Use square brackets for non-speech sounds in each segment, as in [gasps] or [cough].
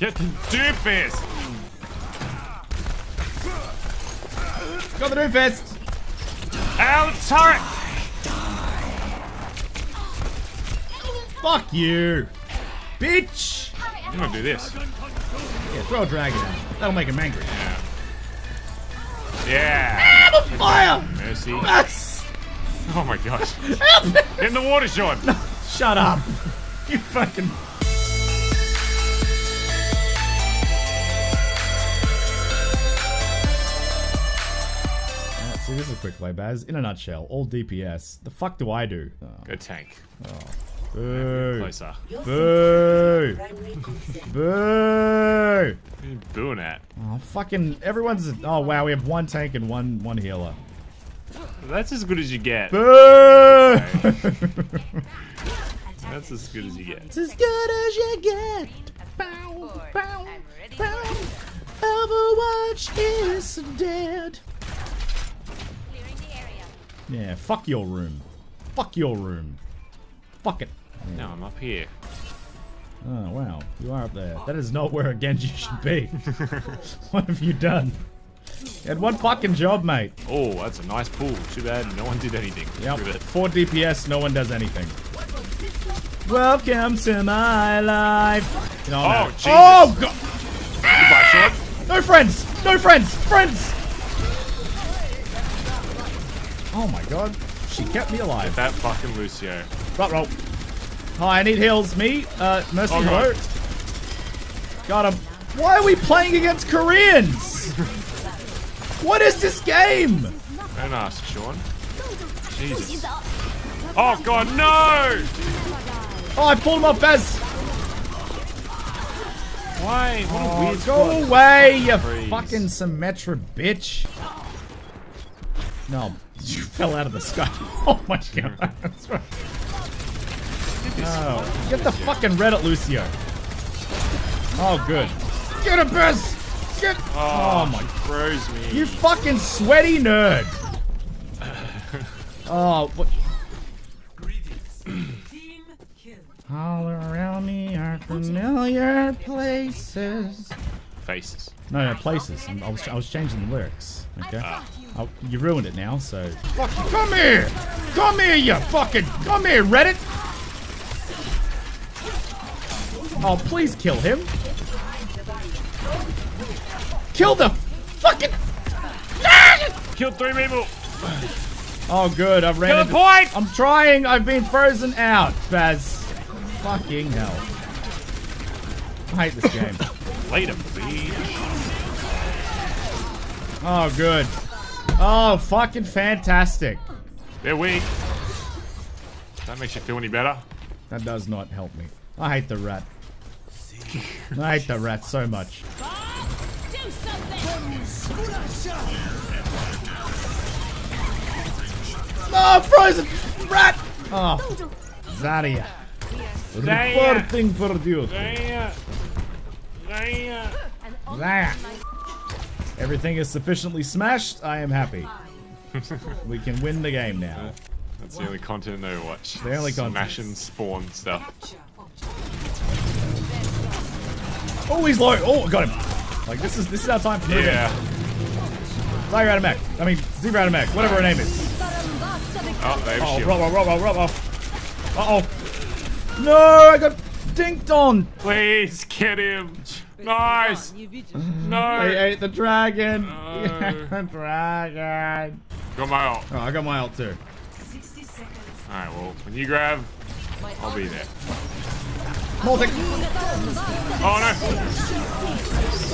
Get the doofus! Got the doofus! Ow, turret! Fuck you! Bitch! I'm gonna do this. Yeah, throw a dragon him. That'll make him angry. Yeah. I'm on fire! Mercy. Yes! Oh my gosh. Help! Get in the water, Sean. [laughs] Shut up! You fucking. Uh, this is a quick play, Baz. In a nutshell, all DPS. The fuck do I do? Oh, Go tank. boo! Closer. Boo! Boo! What are you doing at? Oh, fucking everyone's. Oh wow, we have one tank and one one healer. That's as good as you get. Boo! [laughs] That's as good as you get. It's as good as you get. Bow, bow, bow. Overwatch is dead. Clearing the area. Yeah, fuck your room. Fuck your room. Fuck it. No, I'm up here. Oh wow, you are up there. That is not where a Genji should be. [laughs] what have you done? You had one fucking job, mate. Oh, that's a nice pool. Too bad no one did anything Yep. Four DPS, no one does anything. Welcome to my life. Know, Oh, no. Jesus. Oh god! Goodbye. No friends! No friends! Friends! Oh my god. She kept me alive. That fucking Lucio. Right roll. Hi, I need heals. Me? Uh, Mercy, Oh, hello? Got him. Why are we playing against Koreans? what is this game? Don't ask, Sean. Jesus. Oh god, no! Oh, I pulled him off, Bez. Why? What a Oh, weird go squad. away, you Freeze. fucking Symmetra bitch. No, [laughs] you fell out of the sky. [laughs] Oh my god. That's right. Oh, get the fucking Reddit, Lucio. Oh, good. Get him, Bez! Get. Oh, Oh my. Froze me. You fucking sweaty nerd. [laughs] Oh, what? All around me are familiar places. Faces. No, no, places. I'm- I was, I was changing the lyrics. Okay. Ah. Oh, you ruined it now, so. Fuck you! Come here! Come here, you fucking! Come here, Reddit! Oh, please kill him! Kill the fucking! Killed three people. Oh, good. I've ran Kill into. the point! I'm trying. I've been frozen out, Baz. Fucking hell. I hate this game. Later, bitch. Oh, good. Oh, fucking fantastic. They're weak. That makes you feel any better? That does not help me. I hate the rat. I hate the rat so much. Something! Frozen rat! Oh. Zarya. Reporting for duty. Everything is sufficiently smashed. I am happy. we can win the game now. That's the only content in Overwatch. The only content. Smash and spawn stuff. Oh, he's low. Oh, I got him. Like this is this is our time for Yeah. Tiger out of mech. I mean, zebra out of mech. Whatever her name is. Oh, they have Oh, shield. roll, roll, roll, roll, roll, roll. Uh oh. No, I got dinked on. Please get him. Nice. Mm-hmm. I No. ate the dragon. No. [laughs] the dragon. Got my ult. Oh, I got my ult too. Alright, well, when you grab, I'll be there. Multic. Oh no!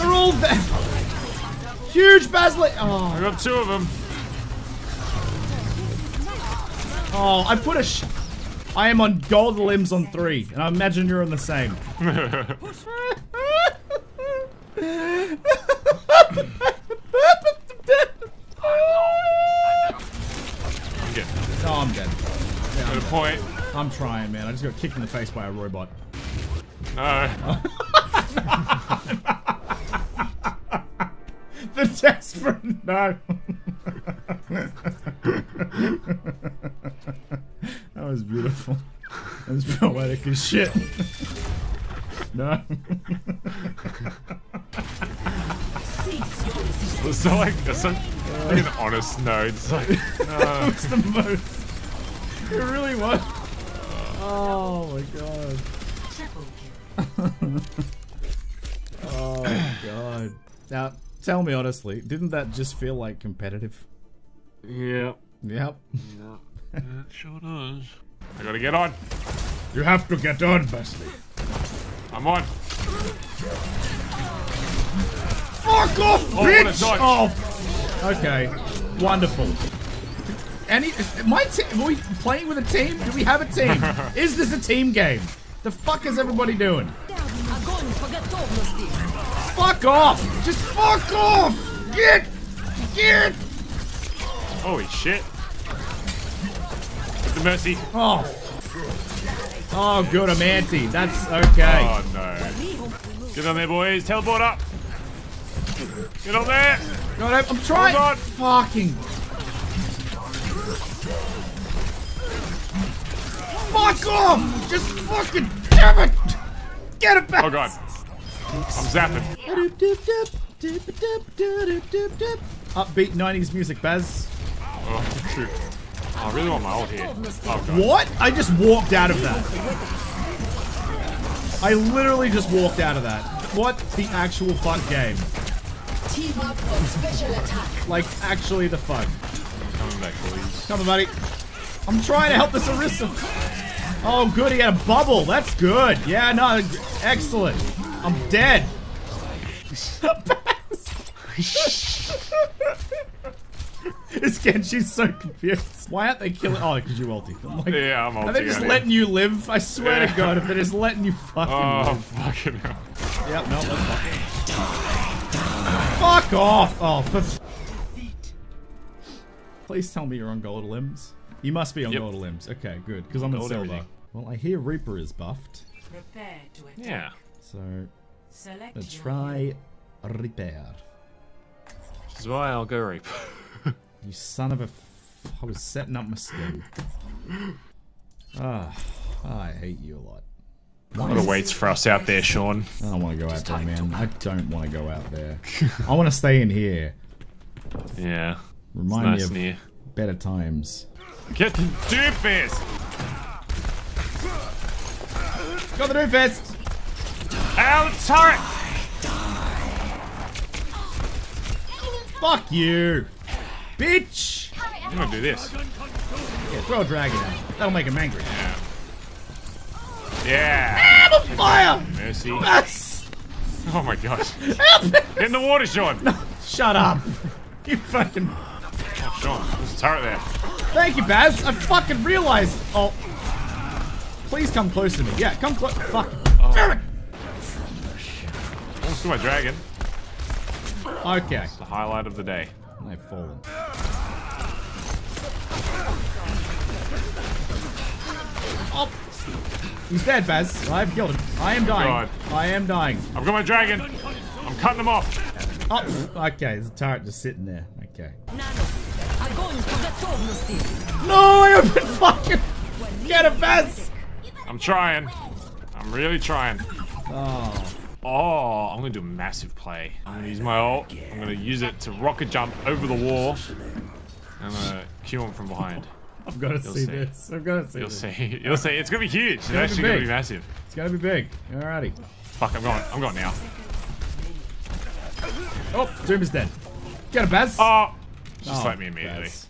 They're all there. Huge Basley. no! Oh. I Oh, got two of them. oh, I put a. Sh I am on gold limbs on three, and I imagine you're on the same. [laughs] I'm No, I'm dead. to the point. I'm trying, man. I just got kicked in the face by a robot. No. [laughs] The desperate no. that was beautiful. That was poetic as shit. no. [laughs] It's so like, it's so, like an honest note. It's like, no. It's [laughs] the most. It really was. Oh my god. [laughs] oh my god. Now, tell me honestly, didn't that just feel like competitive? Yeah. Yep. Yep. It [laughs] sure does. I gotta get on. You have to get on, Wesley. I'm on. Fuck off, oh, bitch! Oh, oh. Okay. Wonderful. Any, my team, are we playing with a team? Do we have a team? [laughs] is this a team game? The fuck is everybody doing? Fuck off! Just fuck off! Get! Get! Holy shit. The mercy. Oh. Oh, good, Amanti. That's okay. Oh, no. Get on there, boys. Teleport up. Get on there. God, I'm- I'm trying. Hold on. Fucking. Fuck off! Just fucking damn it! Get it back! Oh god. I'm zapping. Upbeat 90s music, Baz. Oh, shoot. Oh, I really want my ult here. Oh god. What? I just walked out of that. I literally just walked out of that. What the actual fuck game? Team up for special attack. Like, actually the fuck. Coming back, boys. Come on, buddy. I'm trying to help this Orisa. Oh, good. He had a bubble. That's good. Yeah, no, excellent. I'm dead. [laughs] this Genji's so confused. Why aren't they killing? Oh, because you ulti. I'm like, Yeah, I'm Are they just on letting you live? I swear Yeah. to God, if they're just letting you [laughs] oh, fucking Oh, live. fucking hell. Yep, no, that's fine. Fuck off! Oh, for Please tell me you're on gold limbs. You must be on Yep. gold limbs. Okay, good, because I'm on Gold silver. everything. Well, I hear Reaper is buffed, Prepare to attack. Yeah. so Select let's your try Reaper. This is why I'll go rape. [laughs] You son of a... F I was setting up my skin. [gasps] Ah, I hate you a lot. What awaits for us out there, Sean? I don't want to go out there, man. [laughs] I don't want to go out there. I want to stay in here. Yeah. It's Remind nice me of here. better times. Get the doofus! Got the new fist! Ow, the turret! Fuck you! Bitch! I'm gonna do this. Yeah, throw a dragon at him. That'll make him angry. Yeah! I'm on fire! Mercy. Yes! Oh my gosh. Help! Get in the water, Sean! Shut up! You fucking... Oh, Sean, there's a turret there. Thank you, Baz! I fucking realized... Oh. Please come close to me. Yeah, come close. Fuck. Oh. Damn it! Almost to my dragon. Okay. The highlight of the day. I've fallen. Oh! He's dead, Baz. I've killed him. I am dying. God. I am dying. I've got my dragon. I'm cutting him off. Oh, okay. There's a turret just sitting there. Okay. No, I opened fucking. Get it, Baz. I'm trying. I'm really trying. Oh. Oh, I'm gonna do a massive play. I'm gonna use my ult. I'm gonna use it to rocket jump over the wall. I'm gonna cue him from behind. [laughs] I've got to see, see. this. I've got to see this. You'll this. see. You'll see. It's gonna be huge. It's gonna be actually gonna be massive. It's gonna be big. Alrighty. Fuck, I'm going. I'm going now. Oh, Doom is dead. Get a Baz. Oh! Just Oh, let me immediately. Baz.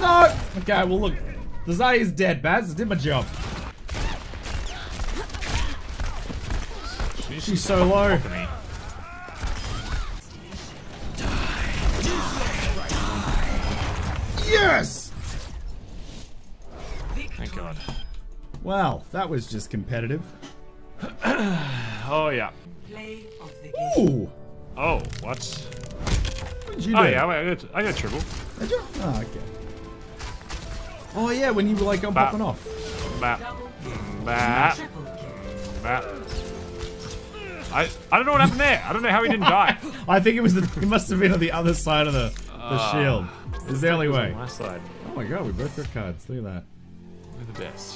No. Okay. Well, look. The Zai is dead, Baz. I did my job. She's so low. Well, that was just competitive. [clears throat] Oh yeah. play of the game. Ooh. Oh, what? What did you oh, do? Oh yeah, I got, I got triple. Did you? Oh, okay. Oh yeah, when you were like, I'm Bap. popping off. Bap. Bap. Triple. Bap. I, I don't know what happened there. I don't know how he didn't die. [laughs] I think it was the. It must have been on the other side of the the ah. shield. It's the only way. My side. Oh my god, we both got cards. Look at that the best.